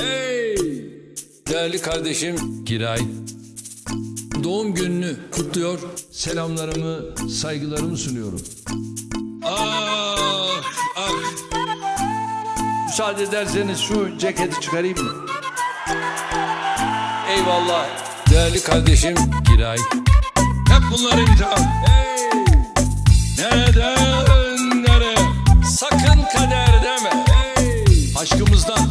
Hey! Değerli kardeşim Giray. Doğum gününü kutluyor. Selamlarımı, saygılarımı sunuyorum. Ah, ah. Müsaade ederseniz şu ceketi çıkarayım mı? Eyvallah. Değerli kardeşim Giray. Hep bunları imtihan. Hey! Neden, nereye? Sakın kader deme. Hey! Aşkımızdan.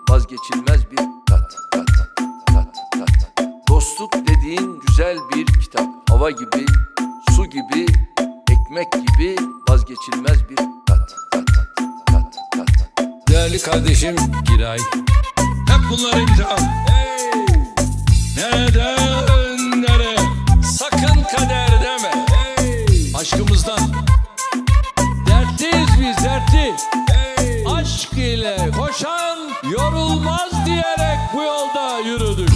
vazgeçilmez bir tat, tat, tat, tat. Dostluk dediğin güzel bir kitap. Hava gibi, su gibi, ekmek gibi vazgeçilmez bir tat, tat, tat, tat. Değerli kardeşim Giray Hep bunlar imtihan hey! Yorulmaz diyerek bu yolda yürüdük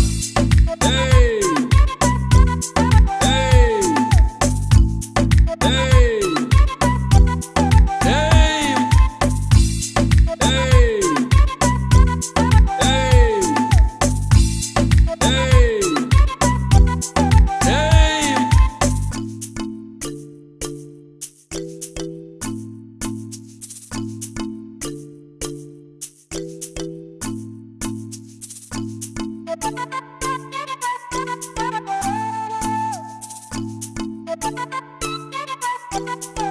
Hey! Hey! Hey! Thank you.